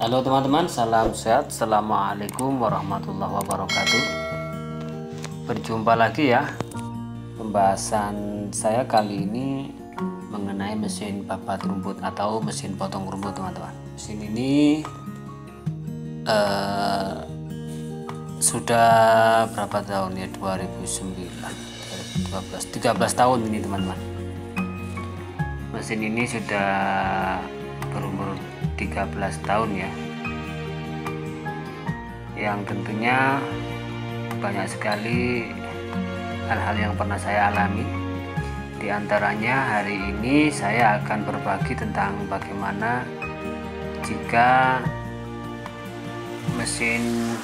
Halo teman-teman, salam sehat. Assalamualaikum warahmatullahi wabarakatuh. Berjumpa lagi ya. Pembahasan saya kali ini mengenai mesin babat rumput atau mesin potong rumput teman-teman. Mesin ini eh, sudah berapa tahun ya? 2009, 2012, 13 tahun ini teman-teman. Mesin ini sudah berumur 13 tahun ya. Yang tentunya banyak sekali hal-hal yang pernah saya alami. Di antaranya hari ini saya akan berbagi tentang bagaimana jika mesin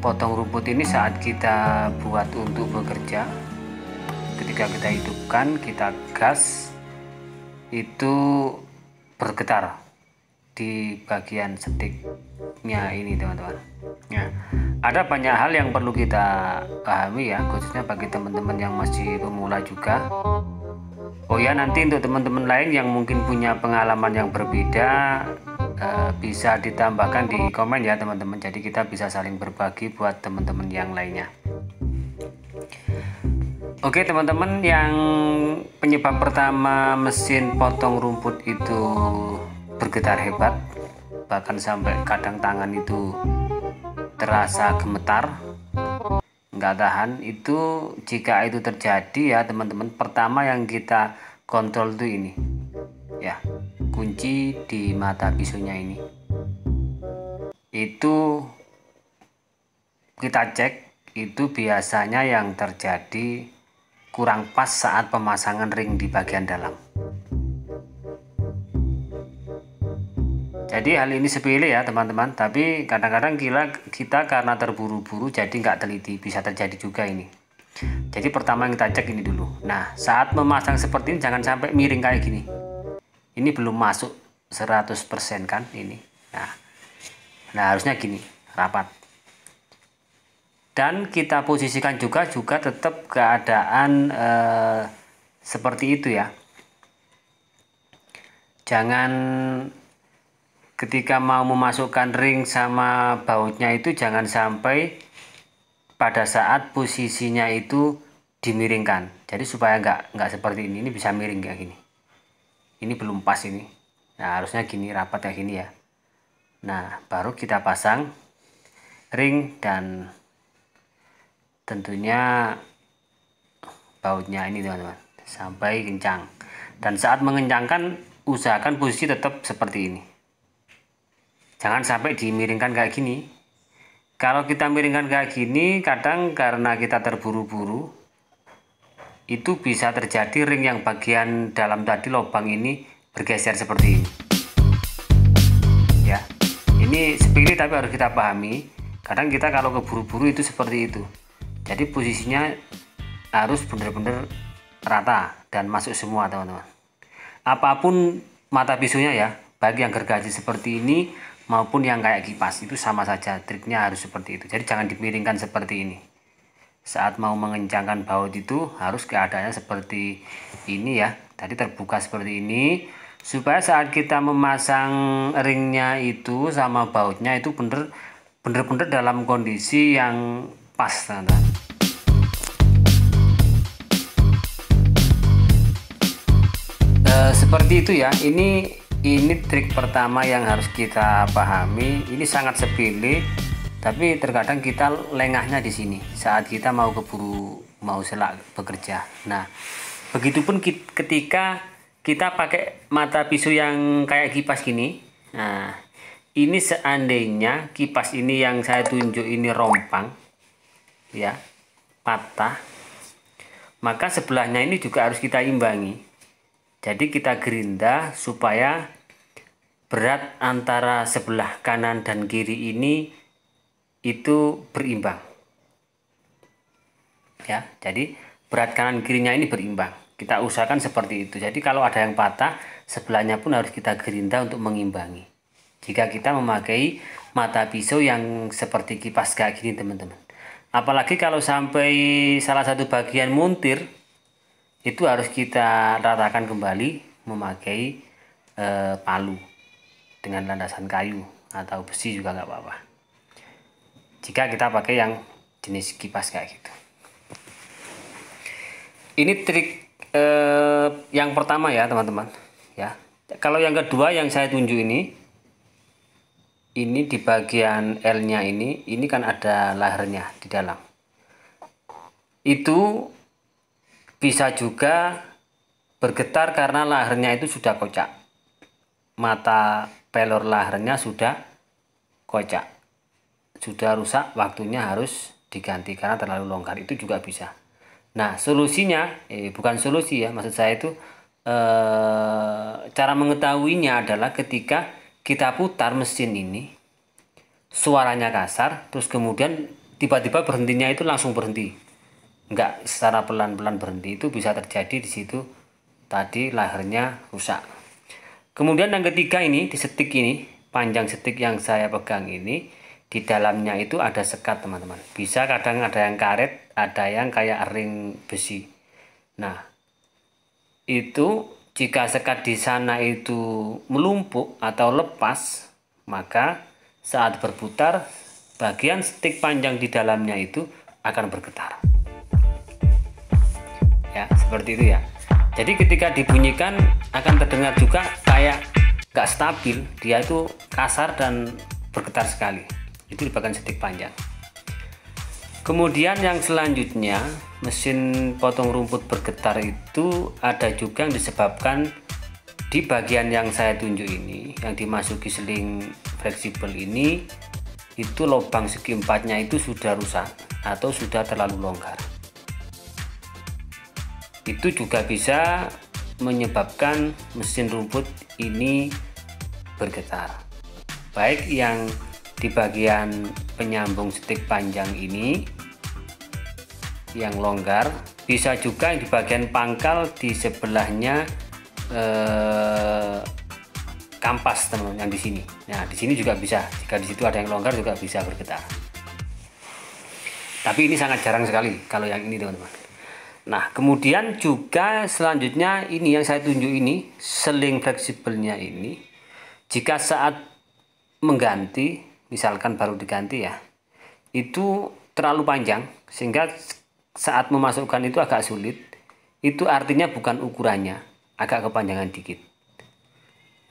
potong rumput ini saat kita buat untuk bekerja ketika kita hidupkan kita gas itu bergetar di bagian setiknya ini teman-teman. Ya. Ada banyak hal yang perlu kita pahami ya khususnya bagi teman-teman yang masih pemula juga. Oh ya nanti untuk teman-teman lain yang mungkin punya pengalaman yang berbeda eh, bisa ditambahkan di komen ya teman-teman. Jadi kita bisa saling berbagi buat teman-teman yang lainnya Oke teman-teman yang penyebab pertama mesin potong rumput itu bergetar hebat bahkan sampai kadang tangan itu terasa gemetar nggak tahan itu jika itu terjadi ya teman-teman pertama yang kita kontrol itu ini ya kunci di mata pisunya ini. Itu kita cek itu biasanya yang terjadi kurang pas saat pemasangan ring di bagian dalam. Jadi hal ini sepele ya teman-teman, tapi kadang-kadang kita, kita karena terburu-buru jadi nggak teliti, bisa terjadi juga ini. Jadi pertama yang kita cek ini dulu. Nah saat memasang seperti ini jangan sampai miring kayak gini. Ini belum masuk 100% kan ini. Nah, nah harusnya gini, rapat dan kita posisikan juga juga tetap keadaan eh, seperti itu ya. Jangan ketika mau memasukkan ring sama bautnya itu jangan sampai pada saat posisinya itu dimiringkan. Jadi supaya nggak nggak seperti ini ini bisa miring kayak gini. Ini belum pas ini. Nah harusnya gini rapat kayak gini ya. Nah baru kita pasang ring dan tentunya bautnya ini teman-teman. Sampai kencang. Dan saat mengencangkan usahakan posisi tetap seperti ini. Jangan sampai dimiringkan kayak gini. Kalau kita miringkan kayak gini kadang karena kita terburu-buru itu bisa terjadi ring yang bagian dalam tadi lubang ini bergeser seperti ini. Ya ini sepele tapi harus kita pahami. Kadang kita kalau keburu-buru itu seperti itu jadi posisinya harus benar-benar rata dan masuk semua teman-teman. Apa pun mata pisunya ya baik yang gergaji seperti ini maupun yang kayak kipas itu sama saja triknya harus seperti itu. Jadi jangan dimiringkan seperti ini. Saat mau mengencangkan baut itu harus keadaannya seperti ini ya. Tadi terbuka seperti ini supaya saat kita memasang ringnya itu sama bautnya itu bener bener-bener dalam kondisi yang pas teman-teman e, seperti itu ya. Ini ini trik pertama yang harus kita pahami. Ini sangat sepele tapi terkadang kita lengahnya di sini. Saat kita mau keburu mau selak bekerja. Nah begitupun ketika kita pakai mata pisau yang kayak kipas gini. Nah ini seandainya kipas ini yang saya tunjuk ini rompang ya patah. Maka sebelahnya ini juga harus kita imbangi. Jadi kita gerinda supaya berat antara sebelah kanan dan kiri ini itu berimbang. Ya jadi berat kanan kirinya ini berimbang. Kita usahakan seperti itu. Jadi kalau ada yang patah sebelahnya pun harus kita gerinda untuk mengimbangi. Jika kita memakai mata pisau yang seperti kipas kayak gini teman-teman apalagi kalau sampai salah satu bagian muntir itu harus kita ratakan kembali memakai e, palu dengan landasan kayu atau besi juga nggak apa-apa. Jika kita pakai yang jenis kipas kayak gitu. Ini trik eh, yang pertama ya teman-teman ya. Kalau yang kedua yang saya tunjuk ini ini di bagian L nya ini ini kan ada lahernya di dalam. Itu bisa juga bergetar karena lahernya itu sudah kocak. Mata pelor lahernya sudah kocak. Sudah rusak waktunya harus diganti karena terlalu longgar. Itu juga bisa. Nah solusinya eh, bukan solusi ya maksud saya itu eh, cara mengetahuinya adalah ketika kita putar mesin ini suaranya kasar terus kemudian tiba-tiba berhentinya itu langsung berhenti. Enggak secara pelan-pelan berhenti itu bisa terjadi di situ. Tadi lahirnya rusak. Kemudian yang ketiga ini di setik ini panjang setik yang saya pegang ini di dalamnya itu ada sekat teman-teman. Bisa kadang ada yang karet ada yang kayak ring besi. Nah itu jika sekat di sana itu melumpuk atau lepas, maka saat berputar, bagian stick panjang di dalamnya itu akan bergetar. Ya, seperti itu ya. Jadi ketika dibunyikan akan terdengar juga kayak gak stabil, dia itu kasar dan bergetar sekali. Itu di bagian stick panjang. Kemudian yang selanjutnya, mesin potong rumput bergetar itu ada juga yang disebabkan di bagian yang saya tunjuk ini, yang dimasuki seling fleksibel ini, itu lubang segi empatnya itu sudah rusak atau sudah terlalu longgar. Itu juga bisa menyebabkan mesin rumput ini bergetar. Baik yang di bagian penyambung stick panjang ini yang longgar bisa juga di bagian pangkal di sebelahnya eh, kampas teman-teman yang di sini. Nah di sini juga bisa. Jika di situ ada yang longgar juga bisa bergetar. Tapi ini sangat jarang sekali kalau yang ini teman-teman. Nah kemudian juga selanjutnya ini yang saya tunjuk ini seling fleksibelnya ini jika saat mengganti misalkan baru diganti ya itu terlalu panjang sehingga saat memasukkan itu agak sulit. Itu artinya bukan ukurannya agak kepanjangan dikit.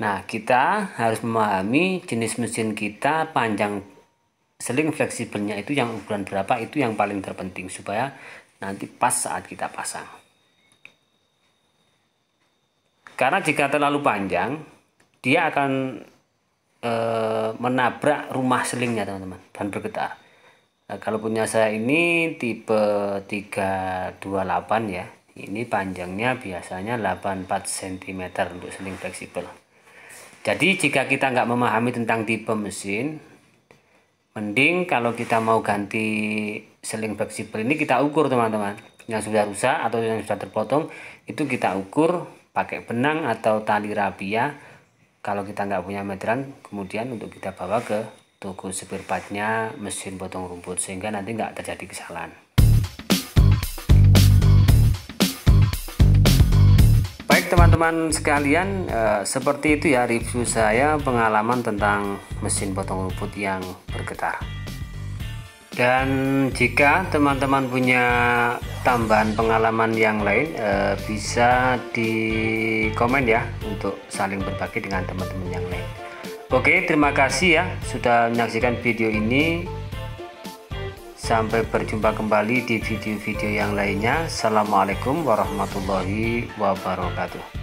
Nah kita harus memahami jenis mesin kita panjang seling fleksibelnya itu yang ukuran berapa itu yang paling terpenting supaya nanti pas saat kita pasang. Karena jika terlalu panjang dia akan e, menabrak rumah selingnya teman-teman dan bergetar. Nah, kalau punya saya ini tipe 328 ya. Ini panjangnya biasanya 84 cm untuk seling fleksibel. Jadi jika kita nggak memahami tentang tipe mesin mending kalau kita mau ganti seling fleksibel ini kita ukur teman-teman. Yang sudah rusak atau yang sudah terpotong itu kita ukur pakai benang atau tali rabia kalau kita nggak punya meteran kemudian untuk kita bawa ke toko spare partnya mesin potong rumput sehingga nanti nggak terjadi kesalahan. Baik teman-teman sekalian eh, seperti itu ya review saya pengalaman tentang mesin potong rumput yang bergetar dan jika teman-teman punya tambahan pengalaman yang lain eh, bisa di komen ya untuk saling berbagi dengan teman-teman yang lain. Oke terima kasih ya sudah menyaksikan video ini. Sampai berjumpa kembali di video-video yang lainnya. Assalamualaikum warahmatullahi wabarakatuh